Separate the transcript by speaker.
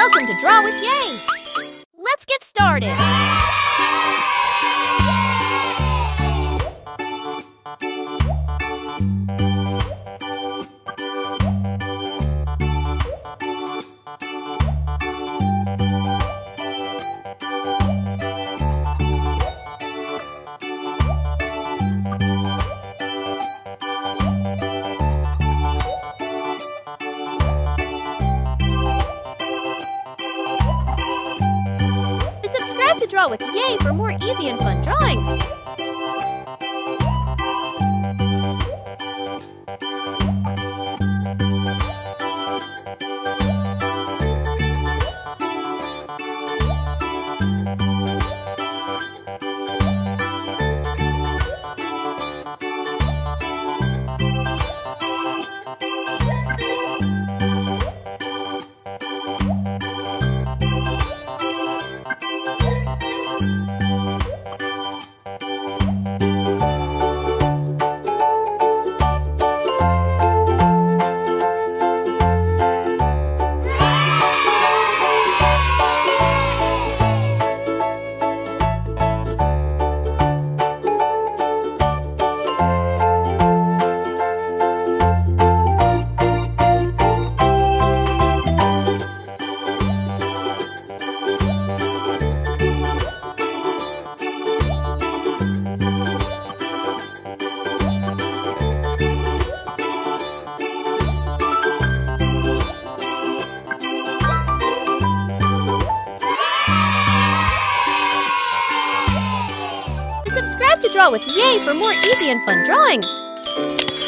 Speaker 1: Welcome to Draw with Yay! Let's get started! To Draw with Yay for more easy and fun drawings! have to draw with Yay for more easy and fun drawings.